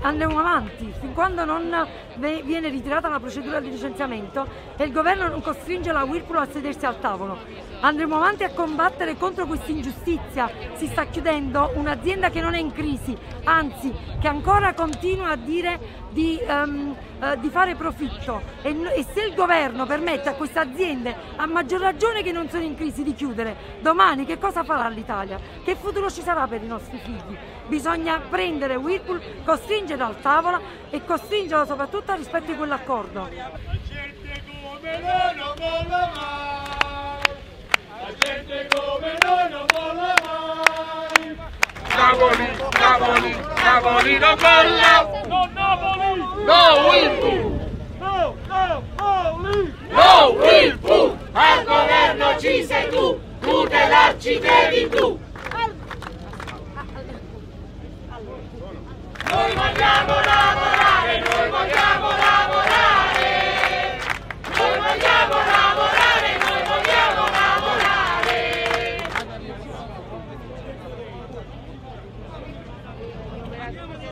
Andremo avanti fin quando non viene ritirata la procedura di licenziamento e il governo non costringe la Whirlpool a sedersi al tavolo. Andremo avanti a combattere contro questa ingiustizia. Si sta chiudendo un'azienda che non è in crisi, anzi che ancora continua a dire di, ehm, eh, di fare profitto e, e se il governo permette a queste aziende, a maggior ragione che non sono in crisi, di chiudere, domani che cosa farà l'Italia? Che futuro ci sarà per i nostri figli? Bisogna prendere Whirlpool, costringere al tavolo e costringerlo soprattutto al rispetto di quell'accordo. gente come noi non molla mai. La gente come noi non molla mai. Napoli, Napoli, Napoli, no Colla! No Napoli! No Wilfu! No Napoli! No Wilfu! Al governo ci sei tu, tutelarci devi tu! Noi vogliamo